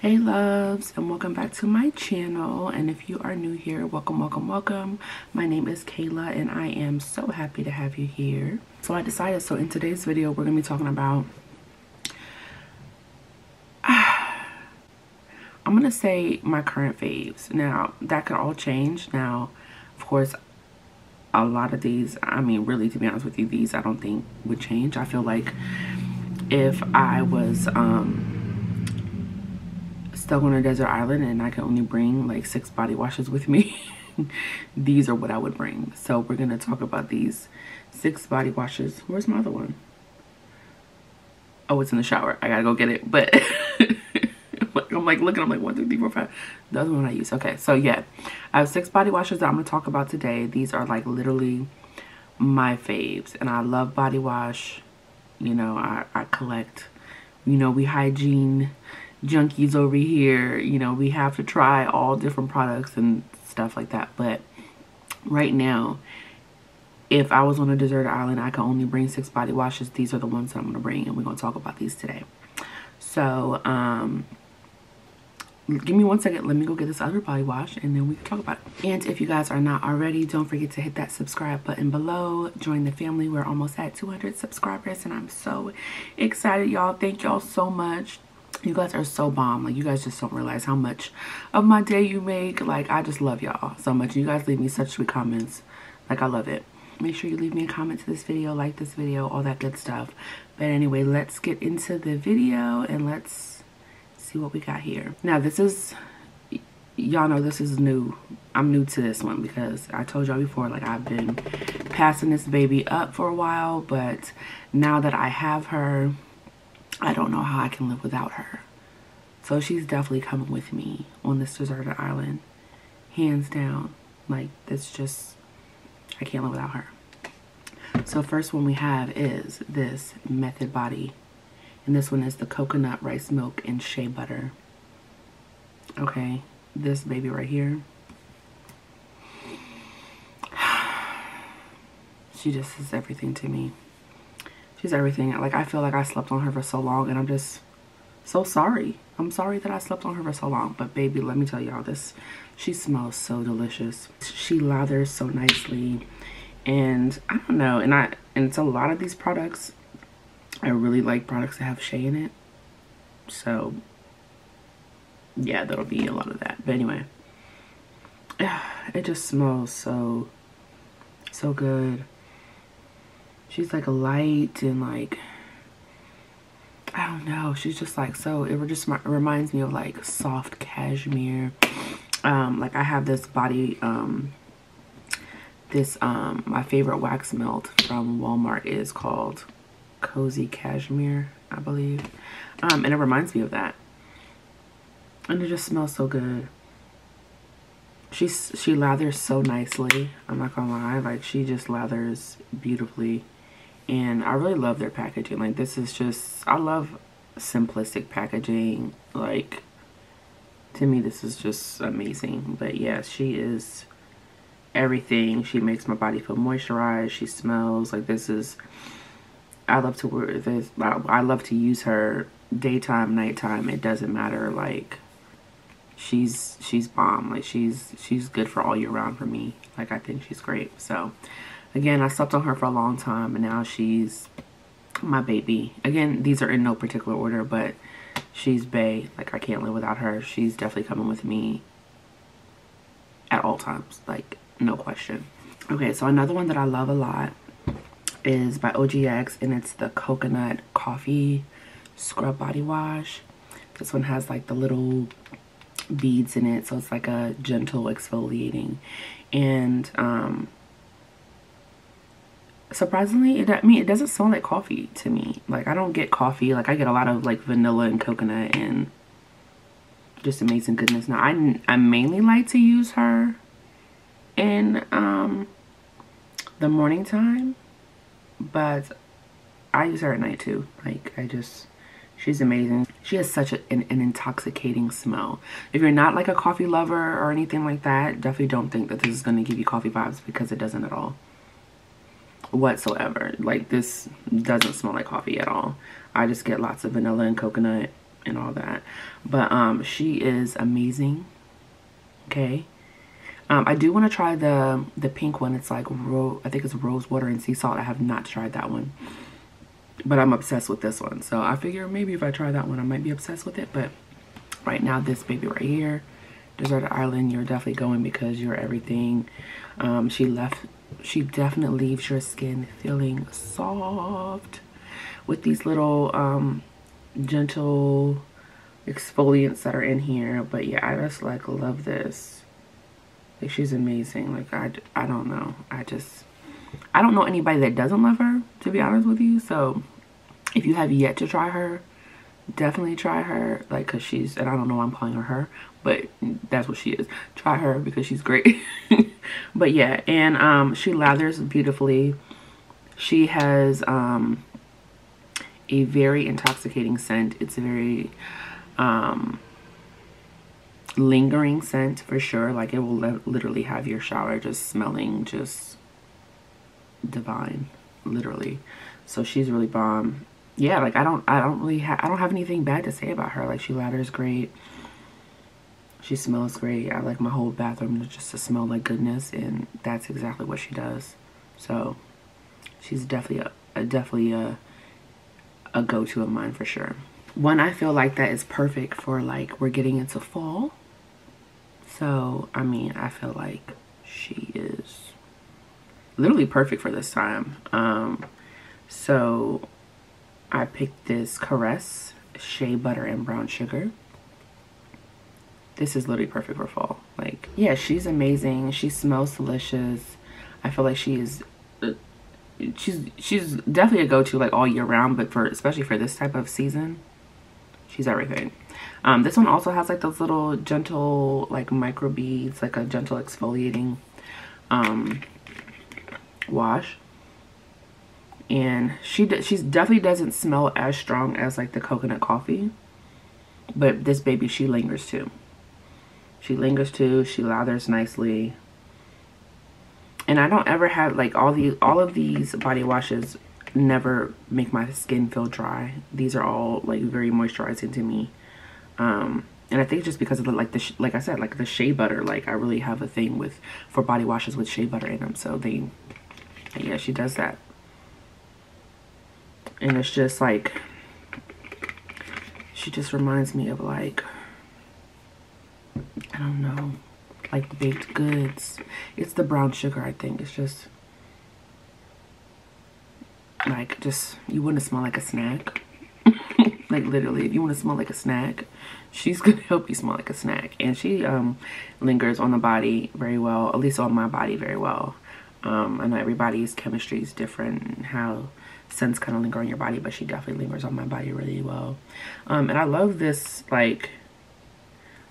hey loves and welcome back to my channel. And if you are new here welcome welcome welcome. My name is Cayla and i am so happy to have you here. So i decided so in today's video we're gonna be talking about i'm gonna say my current faves. Now that could all change. Now of course a lot of these i mean really to be honest with you these i don't think would change. I feel like if i was um stuck on a desert island and I can only bring like six body washes with me, these are what I would bring. So we're going to talk about these six body washes. Where's my other one? Oh, it's in the shower. I gotta go get it. But I'm like looking, I'm like one, two, three, four, five. The other one I use. Okay, so yeah. I have six body washes that I'm gonna talk about today. These are like literally my faves. And I love body wash. You know, I, I collect, you know, we hygiene junkies over here. You know, we have to try all different products and stuff like that. But right now, if I was on a desert island, I could only bring six body washes. These are the ones that I'm going to bring, and we're going to talk about these today. So, um, give me one second. Let me go get this other body wash, and then we can talk about it. And if you guys are not already, don't forget to hit that subscribe button below. Join the family. We're almost at 200 subscribers, and I'm so excited, y'all. Thank y'all so much you guys are so bomb. Like you guys just don't realize how much of my day you make. Like i just love y'all so much. You guys leave me such sweet comments. Like i love it. Make sure you leave me a comment to this video like this video all that good stuff. But anyway let's get into the video and let's see what we got here. Now this is y'all know this is new. I'm new to this one because i told y'all before like i've been passing this baby up for a while but now that i have her I don't know how I can live without her. So she's definitely coming with me on this deserted island. Hands down. Like, it's just, I can't live without her. So first one we have is this Method Body. And this one is the coconut rice milk and shea butter. Okay, this baby right here. She just is everything to me she's everything. Like, I feel like I slept on her for so long, and I'm just so sorry. I'm sorry that I slept on her for so long. But, baby, let me tell y'all this. She smells so delicious. She lathers so nicely. And I don't know. And I and it's a lot of these products. I really like products that have shea in it. So, yeah, that'll be a lot of that. But anyway, it just smells so, so good she's like a light and like I don't know. She's just like so. It just reminds me of like soft cashmere. Um, like I have this body. Um, this um, my favorite wax melt from Walmart is called Cozy Cashmere, I believe. Um, and it reminds me of that. And it just smells so good. She's she lathers so nicely. I'm not gonna lie. Like she just lathers beautifully and I really love their packaging. Like this is just, I love simplistic packaging. Like to me, this is just amazing. But yeah, she is everything. She makes my body feel moisturized. She smells like this is, I love to wear this. I love to use her daytime, nighttime. It doesn't matter. Like she's, she's bomb. Like she's, she's good for all year round for me. Like I think she's great. So Again, I slept on her for a long time and now she's my baby. Again, these are in no particular order, but she's Bay. Like, I can't live without her. She's definitely coming with me at all times. Like, no question. Okay, so another one that I love a lot is by OGX, and it's the Coconut Coffee Scrub Body Wash. This one has, like, the little beads in it, so it's like a gentle exfoliating. And, um, surprisingly it i mean it doesn't smell like coffee to me. Like i don't get coffee. Like i get a lot of like vanilla and coconut and just amazing goodness. Now i i mainly like to use her in um the morning time but i use her at night too. Like i just she's amazing. She has such a, an, an intoxicating smell. If you're not like a coffee lover or anything like that definitely don't think that this is going to give you coffee vibes because it doesn't at all whatsoever. Like this doesn't smell like coffee at all. I just get lots of vanilla and coconut and all that. But um, she is amazing. Okay. Um, I do want to try the the pink one. It's like ro I think it's rose water and sea salt. I have not tried that one, but I'm obsessed with this one. So I figure maybe if I try that one, I might be obsessed with it. But right now, this baby right here, Deserted Island, you're definitely going because you're everything. Um, she left. She definitely leaves your skin feeling soft with these little um, gentle exfoliants that are in here. But yeah, I just like love this like she's amazing. Like I, I don't know. I just, I don't know anybody that doesn't love her, to be honest with you. So if you have yet to try her, definitely try her. Like, cause she's, and I don't know why I'm calling her her, but that's what she is. Try her because she's great. but yeah, and um, she lathers beautifully. She has um, a very intoxicating scent. It's a very, um, lingering scent for sure. Like it will literally have your shower just smelling just divine, literally. So she's really bomb. Yeah, like I don't, I don't really have, I don't have anything bad to say about her. Like she lathers great. She smells great. I like my whole bathroom just to smell like goodness, and that's exactly what she does. So she's definitely a, a definitely a a go-to of mine for sure. One I feel like that is perfect for like we're getting into fall so, I mean, I feel like she is literally perfect for this time. Um, so, I picked this Caress Shea Butter and Brown Sugar. This is literally perfect for fall. Like, yeah, she's amazing. She smells delicious. I feel like she is she's she's definitely a go-to like all year round but for especially for this type of season she's everything um, this one also has like those little gentle like micro beads, like a gentle exfoliating um, wash. And she she definitely doesn't smell as strong as like the coconut coffee. But this baby, she lingers too. She lingers too. She lathers nicely. And I don't ever have like all the all of these body washes never make my skin feel dry. These are all like very moisturizing to me. Um, and I think just because of the, like the, like I said, like the shea butter, like I really have a thing with, for body washes with shea butter in them. So they, yeah, she does that. And it's just like, she just reminds me of like, I don't know, like baked goods. It's the brown sugar, I think. It's just, like, just, you wouldn't smell like a snack. like literally, if you want to smell like a snack, she's gonna help you smell like a snack and she um lingers on the body very well at least on my body very well um i know everybody's chemistry is different and how scents kind of linger on your body but she definitely lingers on my body really well. Um and i love this like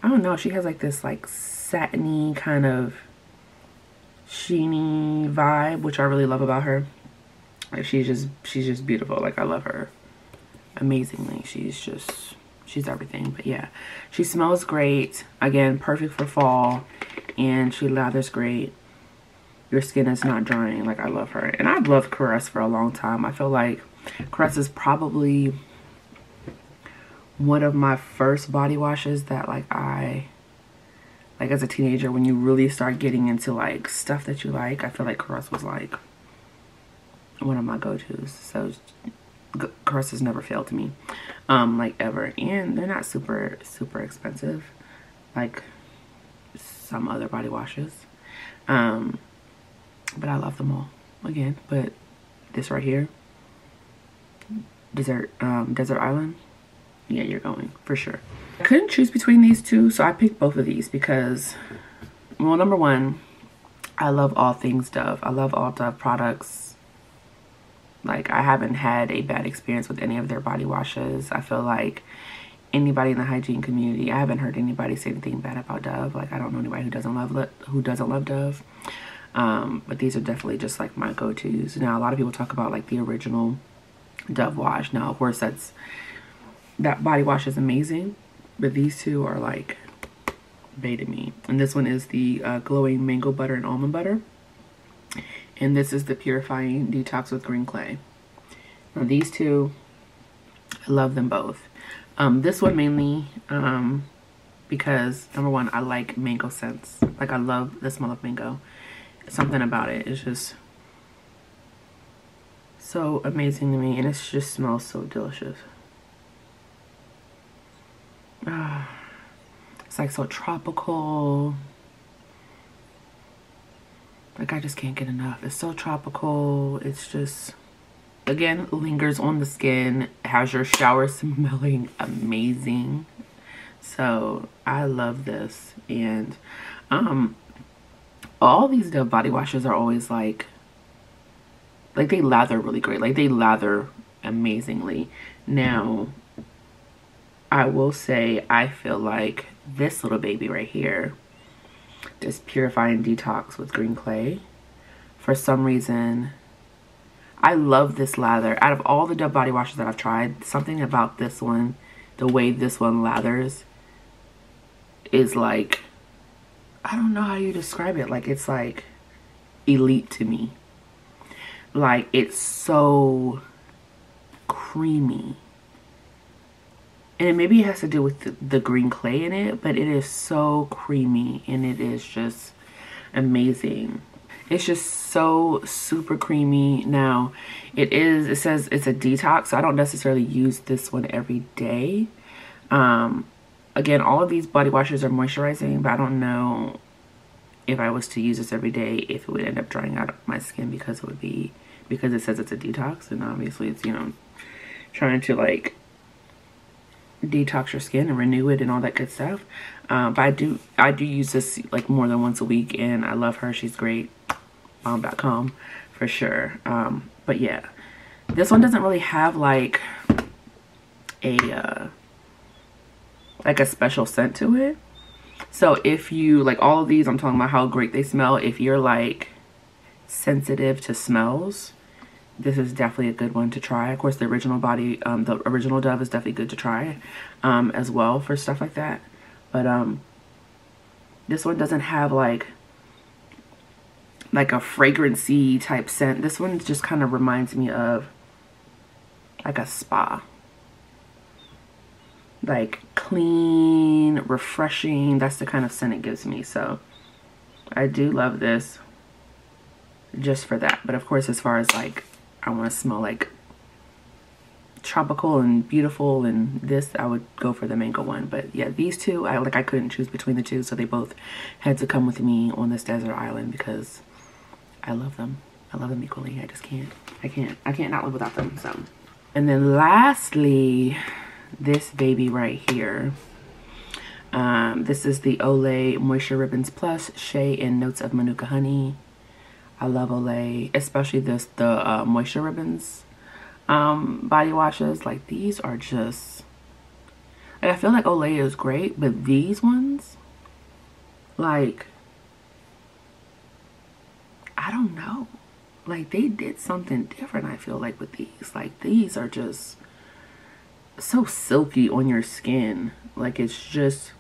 i don't know she has like this like satiny kind of sheeny vibe which i really love about her. Like she's just she's just beautiful. Like i love her amazingly. She's just she's everything but yeah. She smells great. Again perfect for fall and she lathers great your skin is not drying like i love her and i've loved caress for a long time i feel like caress is probably one of my first body washes that like i like as a teenager when you really start getting into like stuff that you like i feel like caress was like one of my go-to's so caress has never failed to me um, like ever. And they're not super, super expensive like some other body washes. Um, but I love them all again. But this right here, Desert, um, Desert Island, yeah, you're going for sure. I couldn't choose between these two, so I picked both of these because, well, number one, I love all things Dove. I love all Dove products like I haven't had a bad experience with any of their body washes. I feel like anybody in the hygiene community, I haven't heard anybody say anything bad about Dove. Like I don't know anybody who doesn't love who doesn't love Dove. Um, but these are definitely just like my go-tos. Now a lot of people talk about like the original Dove wash. Now of course that's that body wash is amazing, but these two are like beta me. And this one is the uh, glowing mango butter and almond butter and this is the Purifying Detox with Green Clay. Now these two, I love them both. Um, this one mainly um, because number one, I like mango scents. Like I love the smell of mango. Something about it is just so amazing to me and it just smells so delicious. Ah, it's like so tropical. Like I just can't get enough. It's so tropical. It's just, again, lingers on the skin. Has your shower smelling amazing. So I love this. And um, all these Dove body washes are always like, like they lather really great. Like they lather amazingly. Now, I will say I feel like this little baby right here this Purify and Detox with green clay. For some reason, I love this lather. Out of all the Dove body washes that I've tried, something about this one, the way this one lathers, is like, I don't know how you describe it. Like, it's like elite to me. Like, it's so creamy and maybe it has to do with the, the, green clay in it but it is so creamy and it is just amazing it's just so super creamy now it is it says it's a detox so i don't necessarily use this one every day um again all of these body washes are moisturizing but i don't know if i was to use this every day if it would end up drying out my skin because it would be because it says it's a detox and obviously it's you know trying to like detox your skin and renew it and all that good stuff. Um, but I do I do use this like more than once a week and I love her. She's great. Bomb.com for sure. Um, but yeah, this one doesn't really have like a uh, like a special scent to it. So if you like all of these, I'm talking about how great they smell. If you're like sensitive to smells, this is definitely a good one to try. Of course, the original body, um, the original Dove is definitely good to try um, as well for stuff like that. But um, this one doesn't have like like a fragrancy type scent. This one just kind of reminds me of like a spa. Like clean, refreshing. That's the kind of scent it gives me. So I do love this just for that. But of course, as far as like I want to smell like tropical and beautiful and this I would go for the mango one. But yeah these two I like I couldn't choose between the two. So they both had to come with me on this desert island because I love them. I love them equally. I just can't. I can't. I can't not live without them so. And then lastly this baby right here um, this is the Olay Moisture Ribbons Plus Shea and Notes of Manuka Honey I love Olay, especially this the uh, moisture ribbons um, body washes. Like these are just like I feel like Olay is great, but these ones, like I don't know, like they did something different. I feel like with these, like these are just so silky on your skin. Like it's just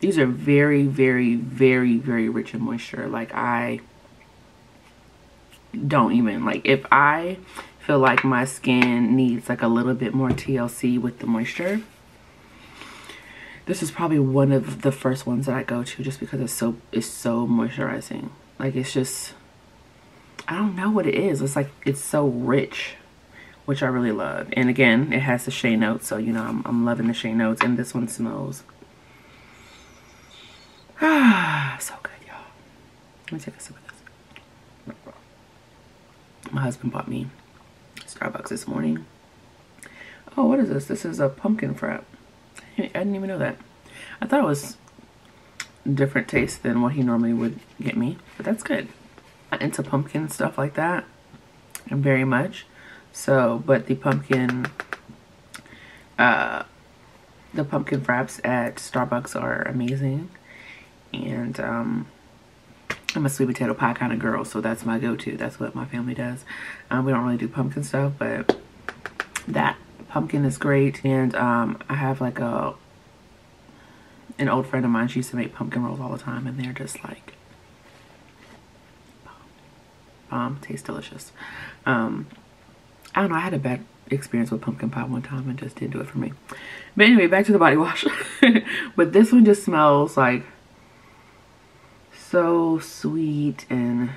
these are very, very, very, very rich in moisture. Like I don't even like if I feel like my skin needs like a little bit more TLC with the moisture this is probably one of the first ones that I go to just because it's so it's so moisturizing like it's just I don't know what it is it's like it's so rich which I really love and again it has the shea notes so you know I'm, I'm loving the shea notes and this one smells ah so good y'all let me take a sip of this my husband bought me Starbucks this morning. Oh, what is this? This is a pumpkin frap. I didn't even know that. I thought it was a different taste than what he normally would get me, but that's good. I'm into pumpkin stuff like that, very much. So, but the pumpkin, uh, the pumpkin fraps at Starbucks are amazing, and um, I'm a sweet potato pie kind of girl, so that's my go-to. That's what my family does. Um, we don't really do pumpkin stuff, but that pumpkin is great. And um, I have like a an old friend of mine. She used to make pumpkin rolls all the time, and they're just like bomb. Bomb. Tastes delicious. Um, I don't know. I had a bad experience with pumpkin pie one time and just didn't do it for me. But anyway, back to the body wash. but this one just smells like so sweet and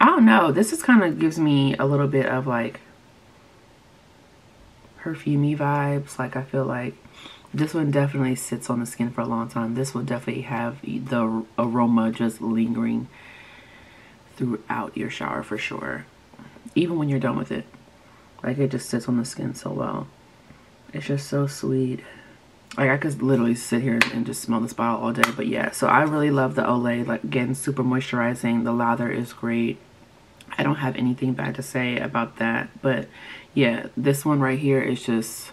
I don't know. This just kind of gives me a little bit of like perfumey vibes. Like I feel like this one definitely sits on the skin for a long time. This will definitely have the aroma just lingering throughout your shower for sure. Even when you're done with it. Like it just sits on the skin so well. It's just so sweet. Like I could literally sit here and just smell this bottle all day. But yeah, so I really love the Olay. Like again, super moisturizing. The lather is great. I don't have anything bad to say about that. But yeah, this one right here is just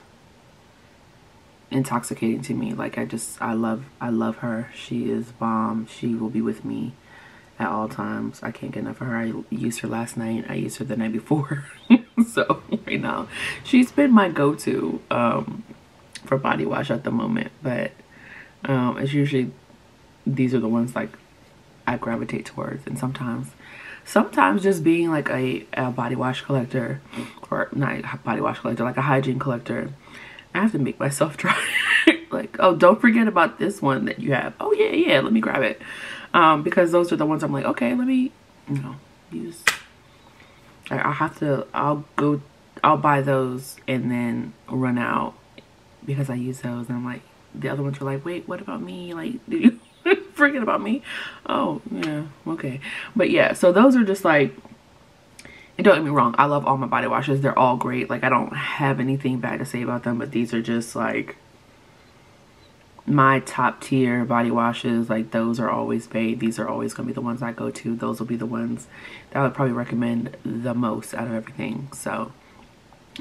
intoxicating to me. Like I just I love I love her. She is bomb. She will be with me at all times. I can't get enough of her. I used her last night. I used her the night before. so right now, she's been my go-to um, for body wash at the moment. But um, it's usually these are the ones like I gravitate towards. And sometimes, sometimes just being like a, a body wash collector or not body wash collector, like a hygiene collector, I have to make myself try. like, oh, don't forget about this one that you have. Oh yeah, yeah, let me grab it um, because those are the ones I'm like, okay, let me, you know, use. I, I have to, I'll go, I'll buy those and then run out because I use those. And I'm like, the other ones are like, wait, what about me? Like, do you forget about me? Oh, yeah, okay. But yeah, so those are just like, and don't get me wrong, I love all my body washes. They're all great. Like, I don't have anything bad to say about them, but these are just like, my top tier body washes like those are always paid. These are always going to be the ones i go to. Those will be the ones that i would probably recommend the most out of everything. So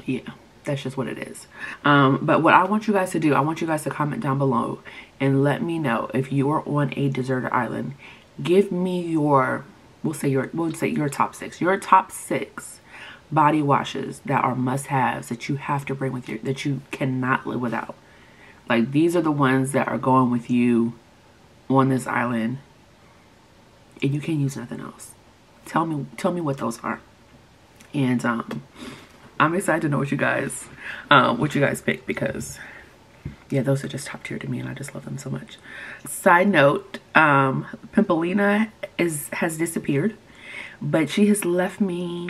yeah that's just what it is. Um, but what i want you guys to do i want you guys to comment down below and let me know if you are on a deserted island. Give me your we'll say your we'll say your top six your top six body washes that are must-haves that you have to bring with you that you cannot live without like these are the ones that are going with you on this island and you can't use nothing else. Tell me tell me what those are. And um I'm excited to know what you guys um what you guys pick because yeah, those are just top tier to me and I just love them so much. Side note, um Pimpelina is has disappeared, but she has left me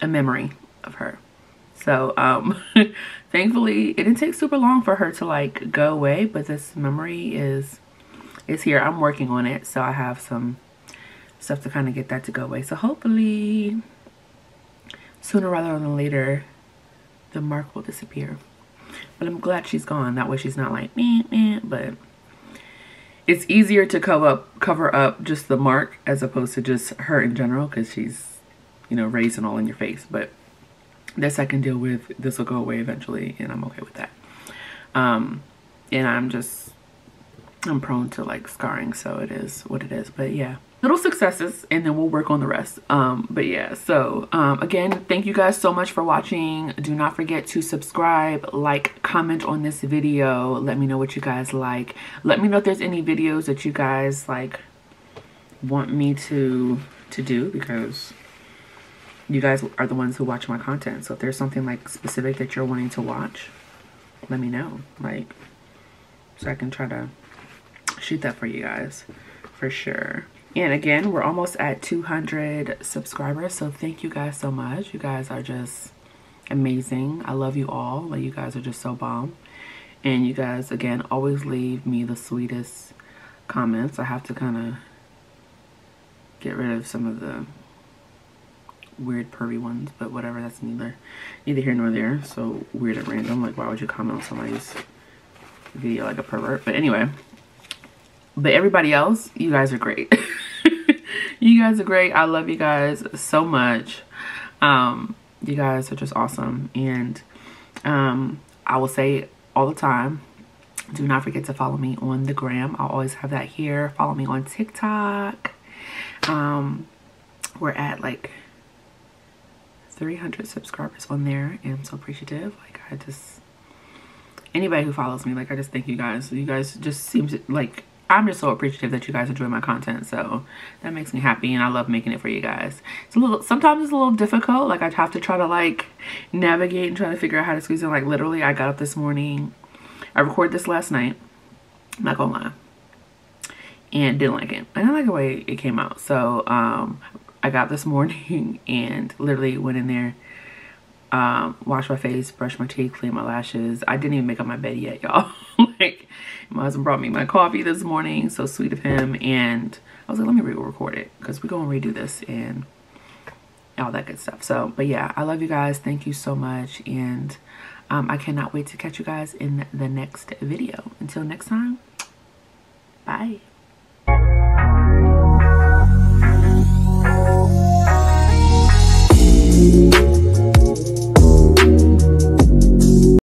a memory of her. So um thankfully it didn't take super long for her to like go away but this memory is is here. I'm working on it so i have some stuff to kind of get that to go away. So hopefully sooner rather than later the mark will disappear. But i'm glad she's gone. That way she's not like me me but it's easier to cover up cover up just the mark as opposed to just her in general because she's you know raising all in your face. But this I can deal with. This will go away eventually and I'm okay with that. Um, and I'm just, I'm prone to like scarring. So it is what it is. But yeah, little successes and then we'll work on the rest. Um, but yeah, so um, again, thank you guys so much for watching. Do not forget to subscribe, like, comment on this video. Let me know what you guys like. Let me know if there's any videos that you guys like want me to to do because you guys are the ones who watch my content. So if there's something like specific that you're wanting to watch, let me know. Like, so I can try to shoot that for you guys for sure. And again, we're almost at 200 subscribers. So thank you guys so much. You guys are just amazing. I love you all. Like you guys are just so bomb. And you guys, again, always leave me the sweetest comments. I have to kind of get rid of some of the weird pervy ones, but whatever, that's neither neither here nor there. So weird at random. Like why would you comment on somebody's video like a pervert? But anyway. But everybody else, you guys are great. you guys are great. I love you guys so much. Um, you guys are just awesome. And um, I will say all the time, do not forget to follow me on the gram. I'll always have that here. Follow me on TikTok. Um, we're at like 300 subscribers on there and I'm so appreciative. Like I just, anybody who follows me, like I just thank you guys. You guys just seem to, like I'm just so appreciative that you guys enjoy my content. So that makes me happy and I love making it for you guys. It's a little, sometimes it's a little difficult. Like I have to try to like navigate and try to figure out how to squeeze in. Like literally I got up this morning. I recorded this last night. I'm not gonna lie. And didn't like it. I didn't like the way it came out. So um, I got this morning and literally went in there um, wash my face, brush my teeth, clean my lashes. I didn't even make up my bed yet, y'all. like, my husband brought me my coffee this morning. So sweet of him. And I was like, let me re-record it because we're going to redo this and all that good stuff. So, but yeah, I love you guys. Thank you so much. And um, I cannot wait to catch you guys in the next video. Until next time, bye.